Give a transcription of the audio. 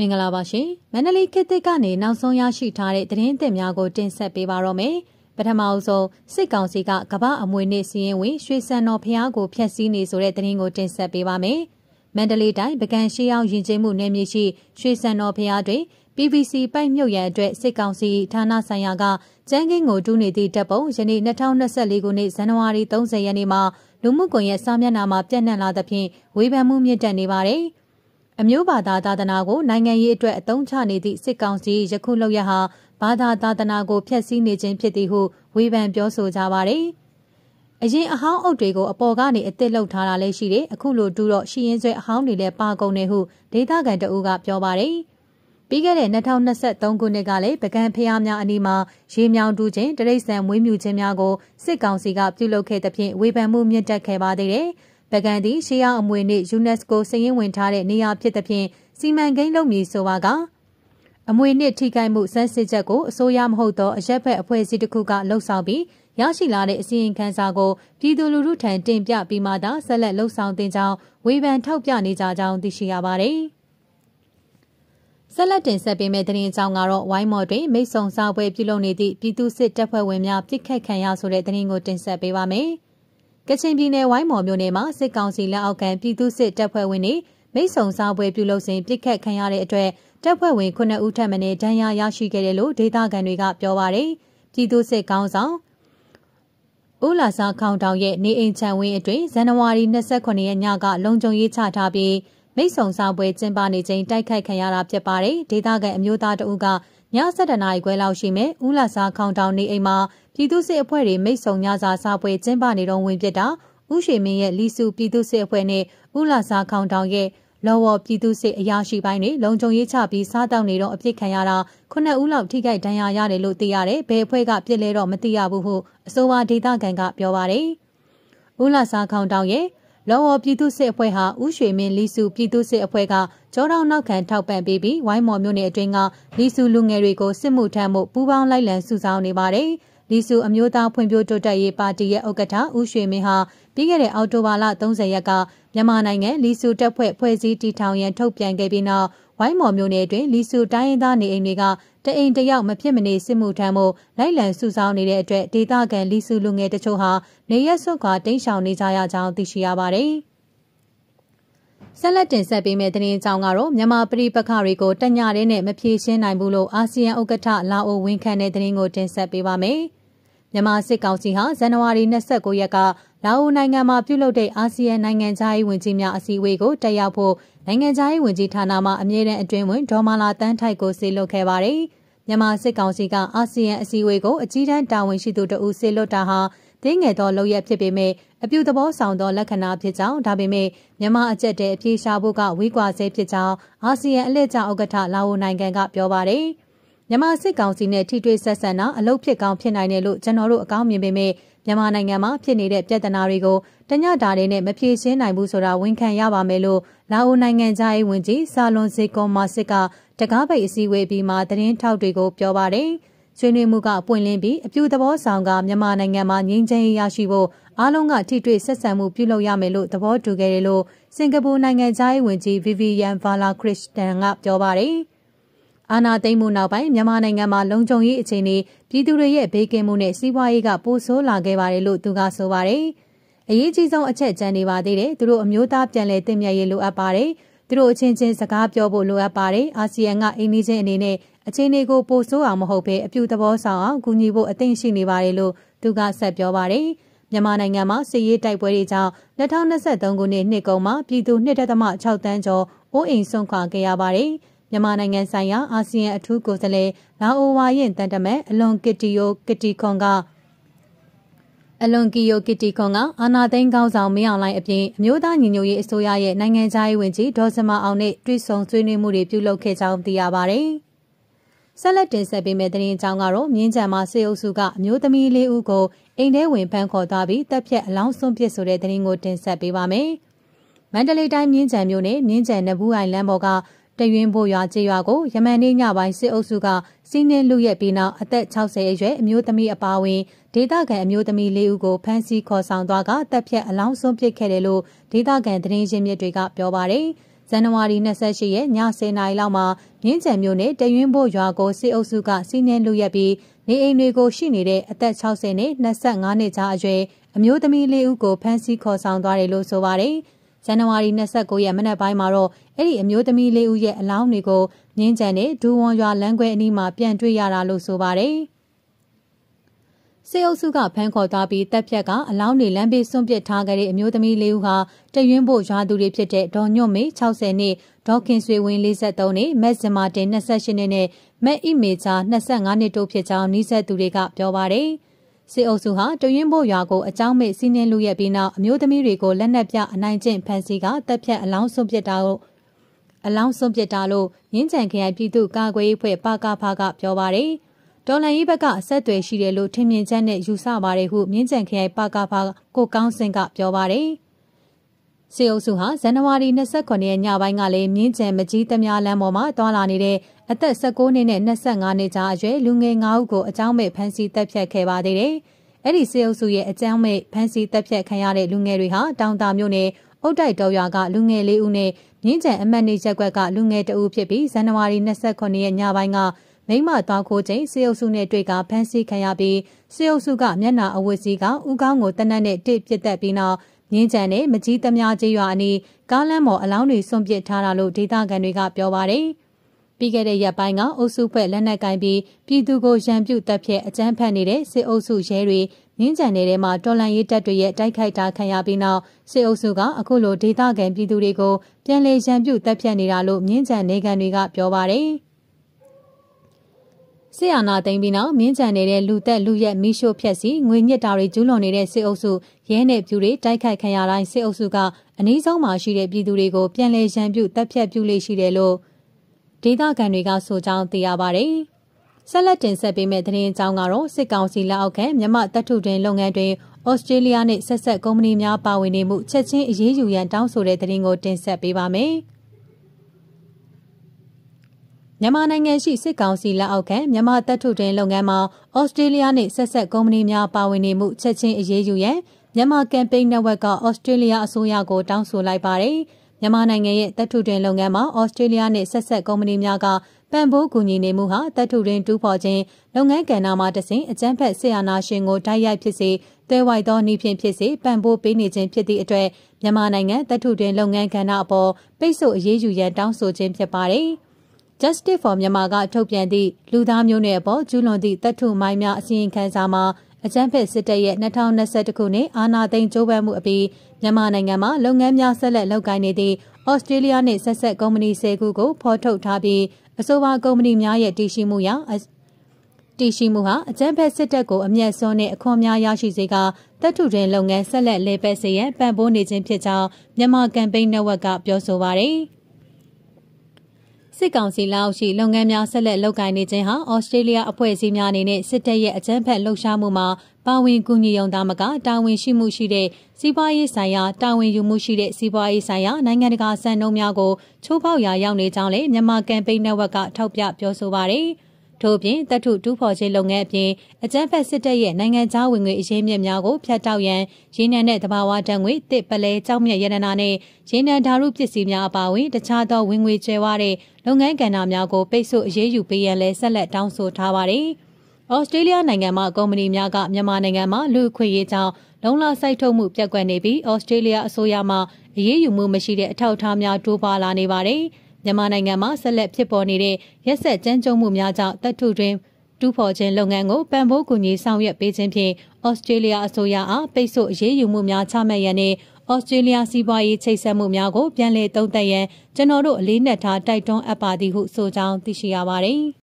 မင်္ဂလာပါရှင်မန္တလေးခေတ်သစ်ကနေနောက်ဆုံးရရှိထားတဲ့သတင်းသစ်များကိုတင်ဆက်ပေးပါတော့မယ်ပထမအဆုံးစစ်ကောင်စီကကမ္ဘာအမွေနှစ်စီရင်ဝင်ရွှေစံတော်ဖျားကိုဖျက်ဆီးနေဆိုတဲ့သတင်းကိုတင်ဆက်ပေးပါမယ်မန္တလေးတိုင်းပကံရှိအောင်ယဉ်ကျေးမှုနယ်မြေရှိရွှေစံတော်ဖျားတွင် PVC ပိုက်မြုပ်ရန်အတွက်စစ်ကောင်စီဌာနဆိုင်ရာကကျန်းကင်းကိုတူးနေသည့်တပ်ပုံယနေ့2024ခုနှစ်ဇန်နဝါရီ30ရက်နေ့မှာလူမှုကွန်ရက်စာမျက်နှာမှာပြန့်နှံ့လာသဖြင့်ဝေဖန်မှုမြင့်တက်နေပါတယ်။ အမျိုးဘာသာသာသနာကိုနိုင်ငံရေးအတွက်အသုံးချနေသည့်စစ်ကောင်စီယခုလောက်ရဟာဘာသာသာသနာကိုဖျက်ဆီးနေခြင်းဖြစ်သည်ဟုဝေဖန်ပြောဆိုကြပါတယ်။အရင်အဟောင်းအုပ်တွေကိုအပေါ်ကနေအစ်စ်လောက်ထားတာလည်းရှိတယ်။အခုလိုတူတော့ရှီရင်ဆွဲအဟောင်းတွေလည်းပါကုန်တယ်ဟုဒေသခံတအူးကပြောပါတယ်။ပြီးခဲ့တဲ့2023ခုနှစ်ကလည်းပကံဖျားများအနီးမှာရေမြောင်တူးခြင်းတရိတ်ဆန်မွေးမြူခြင်းများကိုစစ်ကောင်စီကပြုလုပ်ခဲ့သဖြင့်ဝေဖန်မှုမြင့်တက်ခဲ့ပါသေးတယ်။ ပကံသည်ရှေးအောင်အမွေနှင့် UNESCO စည်ရင်းဝင်ထားတဲ့နေရာဖြစ်သဖြင့်စီမံကိန်းလုပ်မည်ဆိုပါကအမွေနှင့်ထိခိုက်မှုစမ်းစစ်ချက်ကိုအစိုးရမဟုတ်သောအရက်ဖက်အဖွဲ့အစည်းတစ်ခုကလှုပ်ဆောင်ပြီးရရှိလာတဲ့အစီရင်ခံစာကိုပြည်သူလူထုထံတင်ပြပြီးမှသာဆက်လက်လှုပ်ဆောင်တင်ကြောင်းဝေဖန်ထောက်ပြနေကြကြောင်းသိရှိရပါတယ်။ဆက်လက်တင်ဆက်ပေးမယ့်သတင်းအကြောင်းကတော့ဝိုင်းမော်တွင်မိတ်ဆုံစာပွဲပြုလုပ်နေသည့်ပြည်သူစစ်တပ်ဖွဲ့ဝင်များပြစ်ခတ်ခံရဆိုတဲ့သတင်းကိုတင်ဆက်ပေးပါမယ်။ ကချင်ပြည်နယ်ဝိုင်းမော်မြို့နယ်မှာစစ်ကောင်စီလက်အောက်ခံပြည်သူစစ်တပ်ဖွဲ့ဝင်တွေမိတ်ဆုံစားပွဲပြုလုပ်စဉ်ပြစ်ခတ်ခံရတဲ့အတွက်တပ်ဖွဲ့ဝင်9ဦးထပ်မံဒဏ်ရာရရှိခဲ့တယ်လို့ဒေသခံတွေကပြောပါတယ်။ပြည်သူစစ်ကောင်းဆောင်ဦးလာစာခေါင်တောင်ရဲ့နေအိမ်ချန်ဝင်းအတွင်းဇန်နဝါရီ29ရက်ညကလုံခြုံရေးချထားပြီးမိတ်ဆုံစားပွဲကျင်းပနေချိန်တိုက်ခိုက်ခံရတာဖြစ်ပါတယ်။ဒေသခံအမျိုးသားတဦးကည 7:00နာရီခွဲလောက်ရှိမဲ့ဦးလာစာခေါင်တောင်နေအိမ်မှာပြည်သူစစ်အဖွဲ့တွေမိတ်ဆုံညစာစားပွဲကျင်းပနေတော့ဝင်ပြစ်တာဦးရွှေမင်းရဲ့လီစုပြည်သူစစ်အဖွဲ့နဲ့ဦးလာစာခေါင်တောင်ရဲ့လော်ဝပြည်သူစစ်အရာရှိပိုင်းတွေလုံခြုံရေးချပြီးစားတောက်နေတော့အပြစ်ခံရတာခုနှစ်ဦးလောက်ထိခိုက်ဒဏ်ရာရတယ်လို့သိရတယ်။ဘယ်အဖွဲ့ကပြစ်လဲတော့မသိရဘူးဟုအဆိုပါဒေသခံကပြောပါတယ်။ဦးလာစာခေါင်တောင်ရဲ့ လော်ဝပြည်သူစစ်အဖွဲ့ဟာဥရွှေမင်းလီစုပြည်သူစစ်အဖွဲ့ကကြောတောင်နောက်ခံထောက်ပံ့ပေးပြီးဝိုင်းမော်မြို့နယ်အတွင်းကလီစုလူငယ်တွေကိုစစ်မှုထမ်းမှုပူးပေါင်းလိုက်လံစုဆောင်းနေပါတယ်။လီစုအမျိုးသားဖွံ့ဖြိုးတိုးတက်ရေးပါတီရဲ့ဥက္ကဋ္ဌဦးရွှေမင်းဟာ ပြီးခဲ့တဲ့အောက်တိုဘာလ30ရက်ကမြန်မာနိုင်ငံလီစုတပ်ဖွဲ့ဖွဲ့စည်းတည်ထောင်ရန်ထုတ်ပြန်ခဲ့ပြီးနောက်ဝိုင်းမော်မြို့နယ်အတွင်းလီစုတိုင်းရင်းသားနေအိမ်တွေကတအိမ်တယောက်မဖြစ်မနေစစ်မှုထမ်းမှုလိုက်လံစုဆောင်းနေတဲ့အတွက်ဒေသခံလီစုလူငယ်တချို့ဟာနေရက်စွတ်ကတိမ်းရှောင်နေကြရကြောင်းသိရှိရပါတယ်။ဆက်လက်တင်ဆက်ပေးမယ့်သတင်းကြောင်းကတော့မြန်မာပြည်ပခတွေကိုတညရဲနဲ့မဖြေရှင်းနိုင်ဘူးလို့အာဆီယံဥက္ကဋ္ဌလာအိုဝန်ခံတဲ့သတင်းကိုတင်ဆက်ပေးပါမယ်။ မြန်မာစစ်ကောင်စီဟာဇန်နဝါရီ29ရက်ကလာအိုနိုင်ငံမှာပြုလုပ်တဲ့အာဆီယံနိုင်ငံခြားရေးဝန်ကြီးများအစည်းအဝေးကိုတက်ရောက်ဖို့နိုင်ငံခြားရေးဝန်ကြီးဌာနမှအမြဲတမ်းအတွင်းဝင်ဒေါ်မာလာတန်းထိုက်ကိုဆေလွတ်ခဲ့ပါတယ်။မြန်မာစစ်ကောင်စီကအာဆီယံအစည်းအဝေးကိုအကြီးတန်းတာဝန်ရှိသူတဦးဆေလွတ်တာဟာတင်းငယ်သောလုပ်ရက်ဖြစ်ပေမဲ့အပြုသဘောဆောင်သောလက္ခဏာဖြစ်ကြောင်းဒါပေမဲ့မြန်မာအကျက်တဲ့အပြေရှားဖို့ကဝေးကွာဆဲဖြစ်ကြောင်းအာဆီယံအလှည့်ကျဥက္ကဋ္ဌလာအိုနိုင်ငံကပြောပါတယ် မြန်မာစစ်ကောင်စီနဲ့ထိတွေ့ဆက်ဆံတာအလုပ်ဖြစ်ကောင်းဖြစ်နိုင်တယ်လို့ကျွန်တော်တို့အကောင်းမြင်ပေမဲ့မြန်မာနိုင်ငံမှာဖြစ်နေတဲ့ပြဿနာတွေကိုတညတာတွေနဲ့မဖြေရှင်းနိုင်ဘူးဆိုတာဝန်ခံရပါမယ်လို့လာအိုနိုင်ငံသားရေးဝန်ကြီးဆာလွန်ဇေကွန်မာစစ်ကတကားပိတ်အစည်းအဝေးပြီးမှသတင်းထောက်တွေကိုပြောပါတယ်။ဆွေးနွေးမှုကပွင့်လင်းပြီးအပြုသဘောဆောင်ကမြန်မာနိုင်ငံမှာငြိမ်းချမ်းရေးရရှိဖို့အားလုံးကထိတွေ့ဆက်ဆံမှုပြုလုပ်ရမယ်လို့သဘောတူခဲ့တယ်လို့စင်ကာပူနိုင်ငံသားရေးဝန်ကြီး Vivian Vala Krishnan ကပြောပါတယ်။ အာနာသိမ့်မှုနောက်ပိုင်းမြန်မာနိုင်ငံမှာလုံခြုံရေးအခြေအနေပြည်သူတွေရဲ့ဘေးကင်းမှုနဲ့စီးပွားရေးကပိုဆိုးလာခဲ့ပါတယ်လို့သူကဆိုပါတယ်။အရေးကြီးဆုံးအချက်ကျန်နေပါသေးတယ်။သူတို့အမျိုးသားပြန်လည်တည်မြဲရေးလိုအပ်ပါတယ်။သူတို့အချင်းချင်းစကားပြောဖို့လိုအပ်ပါတယ်။အာဆီယံကအိမ်နီးချင်းအနေနဲ့အခြေအနေကိုပိုဆိုးအောင်မဟုတ်ဘဲအပြုသဘောဆောင်အောင်ကူညီဖို့အသင့်ရှိနေပါတယ်လို့သူကဆက်ပြောပါတယ်။မြန်မာနိုင်ငံမှာစစ်ရေးတိုက်ပွဲတွေကြောင့်2023ခုနှစ်နှစ်ကုန်မှာပြည်သူ2.6တန်းကျော်အိုးအိမ်ဆုံးခွာခဲ့ရပါတယ်။ မြန်မာနိုင်ငံဆိုင်ရာအာဆီယံအထူးကိုယ်စားလှယ်လာအိုဝါရင်တန်တမဲအလွန်ကစ်တီယိုကစ်တီခွန်ကအလွန်ကီယိုကစ်တီခွန်ကအာနာသိန်းကောင်းဆောင်မင်းအောင်လှိုင်အပြင်အမျိုးသားညီညွတ်ရေးအစိုးရရဲ့နိုင်ငံခြားရေးဝန်ကြီးဒေါ်စမအောင်နဲ့တွေ့ဆုံဆွေးနွေးမှုတွေပြုလုပ်ခဲ့ကြောင်းသိရပါတယ်။ဆက်လက်တင်ဆက်ပေးမယ့်သတင်းအကြောင်းကတော့မြင်းကြံမှာစေအုပ်စုကအမျိုးသမီးလေးဦးကိုအိမ်ထဲဝင်ဖမ်းခေါ်သွားပြီးတပ်ဖြတ်အလောင်းဆုံးပစ်ဆိုတဲ့သတင်းကိုတင်ဆက်ပေးပါမယ်။မန္တလေးတိုင်းမြင်းကြံမြို့နယ်မြင်းကြံနဘူးအိုင်လမ်းပေါ်က တရွင်းဖို့ရွာကျေးရွာကိုယမန်နေ့ညပိုင်းစစ်အုပ်စုကစီးနှင်းလူရက်ပြီးနောက်အသက်60အရွယ်အမျိုးသမီးအပါအဝင်ဒေသခံအမျိုးသမီးလေးဦးကိုဖမ်းဆီးခေါ်ဆောင်သွားကတပ်ဖြတ်အလောင်းဆုံးပစ်ခဲ့တယ်လို့ဒေသခံသတင်းရင်းမြစ်တွေကပြောပါတယ်။ဇန်နဝါရီ28ရက်ည10:00နာရီလောက်မှာမြင်းကြံမြို့နယ်တရွင်းဘို့ရွာကိုစစ်အုပ်စုကစီးနှင်းလူရက်ပြီးနေအိမ်တွေကိုရှိနေတဲ့အသက်60နဲ့25နှစ်ကြားအရွယ်အမျိုးသမီးလေးဦးကိုဖမ်းဆီးခေါ်ဆောင်သွားတယ်လို့ဆိုပါတယ်။ ဇန်နဝါရီ29ရက်မနက်ပိုင်းမှာတော့အဲ့ဒီအမျိုးသမီးလေးဦးရဲ့အလောင်းတွေကိုမြင်းကြံနဲ့ဒူဝွန်ရွာလမ်းခွဲအနီးမှာပြန်တွေ့ရတာလို့ဆိုပါတယ်။စေအုပ်စုကဖမ်းခေါ်သွားပြီးတပ်ဖြတ်ကအလောင်းတွေလမ်းဘေးစွန့်ပစ်ထားခဲ့တဲ့အမျိုးသမီးလေးဦးဟာတရွင်းဖို့ရွာသူတွေဖြစ်တဲ့ဒေါ်ညွတ်မေ60နှစ်ဒေါက်ခင်ဆွေဝင်း43နှစ်မက်ဇမာတင်28နှစ်နဲ့မက်အိမေချာ25နှစ်တို့ဖြစ်ကြောင်းနှိဆက်သူတွေကပြောပါတယ်။ စေအုပ်စုဟာတရွင်းဖို့ရွာကိုအကြောင်းမဲ့စီးနှင်းလူရဲ့ပြီးနောက်အမျိုးသမီးတွေကိုလက်နက်ပြအနိုင်ကျင့်ဖမ်းဆီးကတပ်ဖြတ်အလောင်းစွန့်ပစ်တာကိုအလောင်းစွန့်ပစ်တာလို့ရင်းချန်ခရိုင်ပြည်သူ့ကာကွယ်ရေးဖွဲ့ပကဖကပြောပါတယ်။တော်လန်ရေးဘက်ကအဆက်အသွယ်ရှိတယ်လို့ထင်မြင်ချက်နဲ့ယူဆပါတယ်ဟုမြင်းကြံခရိုင်ပကဖကိုကောင်းစင်ကပြောပါတယ်။ စေအုပ်စုဟာဇန်နဝါရီ29ရက်ညပိုင်းကလည်းမြင်းကြံမကြီးသမားလမ်းပေါ်မှာတွာလာနေတဲ့အသက်16နှစ်နဲ့25နှစ်ကြားအရွယ်လူငယ်9ဦးကိုအကြောင်းမဲ့ဖမ်းဆီးတပ်ဖြတ်ခဲ့ပါသေးတယ်။အဲ့ဒီစေအုပ်စုရဲ့အကြောင်းမဲ့ဖမ်းဆီးတပ်ဖြတ်ခံရတဲ့လူငယ်တွေဟာတောင်တာမြို့နယ်အုတ်တိုက်တော်ရွာကလူငယ်လေးဦးနဲ့မြင်းကြံအမတ်နေချက်ကွက်ကလူငယ်တအူးဖြစ်ပြီးဇန်နဝါရီ29ရက်ညပိုင်းကမိမသွားခိုးချိန်စေအုပ်စုနဲ့တွေ့ကဖမ်းဆီးခံရပြီးစေအုပ်စုကမျက်နှာအဝတ်စည်းကဥကောင်းကိုတနက်နဲ့တစ်ပစ်တက်ပြီးနောက် မြင်းကြံနဲ့မကြီးသမားကြီးရွာအနီးကားလမ်းပေါ်အလောင်းတွေစွန့်ပစ်ထားတာလို့ဒေသခံတွေကပြောပါတယ်။ပြီးခဲ့တဲ့ရက်ပိုင်းကအုပ်စုဖွဲ့လက်နက်ကင်ပြီးပြည်သူကိုရန်ပြုတ်တပ်ဖြတ်အကြမ်းဖက်နေတဲ့စစ်အုပ်စုရဲတွေမြင်းကြံနေတဲ့မှာတော်လန်ရေးတပ်တွေရဲ့တိုက်ခိုက်တာခံရပြီးနောက်စစ်အုပ်စုကအခုလိုဒေသခံပြည်သူတွေကိုပြန်လည်ရန်ပြုတ်တပ်ဖြတ်နေတာလို့မြင်းကြံနေကန်တွေကပြောပါတယ်။ စစ်အာဏာသိမ်းပြီးနောက်မြင်းကြံနေတဲ့လူသက်လူရက်မိရှို့ဖျက်ဆီးငွေညစ်တာတွေကျူးလွန်နေတဲ့စစ်အုပ်စုရဲနယ်ပြူတွေတိုက်ခိုက်ခံရတိုင်းစစ်အုပ်စုကအနည်းဆုံးမှရှိတဲ့ပြည်သူတွေကိုပြန်လည်ရန်ပြုတပ်ဖြတ်ပြုလေးရှိတယ်လို့ဒေသခံတွေကဆိုကြောင်းသိရပါတယ်။ဆက်လက်တင်ဆက်ပေးမယ့်သတင်းအကြောင်းကတော့စစ်ကောင်စီလက်အောက်ခံမြမတပ်ထုတွင်လုပ်ငန်းတွင်ဩစတြေးလျနှင့်ဆက်ဆက်ကုမ္ပဏီများပါဝင်နေမှုချက်ချင်းအရေးယူရန်တောင်းဆိုတဲ့သတင်းကိုတင်ဆက်ပေးပါမယ်။ မြန်မာနိုင်ငံရှိစစ်ကောင်စီလက်အောက်ခံမြန်မာတပ်ထုတင်လုပ်ငန်းမှာဩစတြေးလျနှင့်ဆက်ဆက်ကုမ္ပဏီများပါဝင်နေမှုချက်ချင်းအရေးယူရန်မြန်မာကမ်ပိန်းနက်ဝက်ကဩစတြေးလျအစိုးရကိုတောင်းဆိုလိုက်ပါတယ်။မြန်မာနိုင်ငံရဲ့တပ်ထုတင်လုပ်ငန်းမှာဩစတြေးလျနှင့်ဆက်ဆက်ကုမ္ပဏီများကပံ့ပိုးကူညီနေမှုဟာတပ်ထုတင်တူးဖော်ခြင်းလုပ်ငန်းကဏ္ဍမှာတစဉ်အကြမ်းဖက်ဆရာနာရှင်ကိုတိုက်ရိုက်ဖြစ်စေသွဲဝိုက်သောနှီးဖြင့်ဖြစ်စေပံ့ပိုးပေးနေခြင်းဖြစ်သည့်အတွက်မြန်မာနိုင်ငံတပ်ထုတင်လုပ်ငန်းကဏ္ဍအပေါ်ပိတ်ဆို့အရေးယူရန်တောင်းဆိုခြင်းဖြစ်ပါတယ်။ Justice for Myanmar ကထုတ်ပြန်သည့်လူသားမျိုးနွယ်အပေါ်ကျူးလွန်သည့်တပ်ထုမိုင်းများအစီရင်ခံစာမှာအကြမ်းဖက်စစ်တပ်ရဲ့2021ခုနှစ်အာဏာသိမ်းကြိုးပမ်းမှုအပြီးမြန်မာနိုင်ငံမှာလုပ်ငန်းများဆက်လက်လုပ်ကိုင်နေသည့်ဩစတြေးလျနှင့်ဆက်ဆက်ကုမ္ပဏီ10ခုကိုဖော်ထုတ်ထားပြီးအဆိုပါကုမ္ပဏီများရဲ့တည်ရှိမှုရာတည်ရှိမှုဟာအကြမ်းဖက်စစ်တပ်ကိုအမျက်စွန်းနဲ့အခွန်များရရှိစေကတပ်ထုတွင်လုပ်ငန်းဆက်လက်လေပတ်စေရန်ပံ့ပိုးနေခြင်းဖြစ်ကြောင်းမြန်မာကမ်ပိန်းနက်ဝက်ကပြောဆိုပါရယ်။ စစ်ကောင်စီလက်အောက်ရှိလုပ်ငန်းများဆက်လက်လုပ်ကိုင်နေခြင်းဟာဩစတြေးလျအဖွဲ့အစည်းများအနေနဲ့စစ်တပ်ရဲ့အကြမ်းဖက်လှုပ်ရှားမှုမှာပါဝင်ကူညီရုံသားမကတာဝန်ရှိမှုရှိတဲ့စီးပွားရေးဆိုင်ရာတာဝန်ယူမှုရှိတဲ့စီးပွားရေးဆိုင်ရာနိုင်ငံတကာစံနှုန်းများကိုချိုးဖောက်ရာရောက်နေကြောင်းလည်းမြန်မာကမ်ပိန်းနက်ဝက်ကထောက်ပြပြောဆိုပါရယ်။ ထို့ပြင်တပ်ထုတူးဖော်ခြင်းလုပ်ငန်းအပြင်အကြမ်းဖက်စစ်တပ်ရဲ့နိုင်ငံခြားဝင်ငွေအရင်းမြစ်များကိုဖျက်တောက်ရန်ရင်းနှံတဲ့တဘာဝတံငွေတစ်ပလဲကြောက်မြက်ရတနာနဲ့ရင်းနှံဓာရုပစ္စည်းများအပါအဝင်တခြားသောဝင်ငွေကျဲဝတဲ့လုပ်ငန်းကဏ္ဍများကိုပိတ်ဆို့အရေးယူပေးရန်လည်းဆက်လက်တောင်းဆိုထားပါတယ်။ဩစတြေးလျနိုင်ငံမှာကုမ္ပဏီများကမြန်မာနိုင်ငံမှာလူခွင့်ရေးကြောင့်လုံလစိုက်ထုတ်မှုပြက်ကွက်နေပြီးဩစတြေးလျအစိုးရမှအရေးယူမှုမရှိတဲ့အထောက်အထားများတိုးပါလာနေပါတယ်။ မြန်မာနိုင်ငံမှာဆက်လက်ဖြစ်ပေါ်နေတဲ့ရက်ဆက်ကြမ်းကြုတ်မှုများကြောင့်တပ်ထုတွင်တူးဖော်ခြင်းလုပ်ငန်းကိုပံ့ပိုးကူညီဆောင်ရွက်ပေးခြင်းဖြင့်ဩစတြေးလျအစိုးရအားပိတ်ဆို့အရေးယူမှုများချမှတ်ရန်နဲ့ဩစတြေးလျစီးပွားရေးချိတ်ဆက်မှုများကိုပြန်လည်သုံးသပ်ရန်ကျွန်တော်တို့အလေးနက်ထားတိုက်တွန်းအပ်ပါသည်ဟုဆိုကြောင်းသိရှိရပါတယ်။